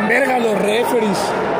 envergan los referees.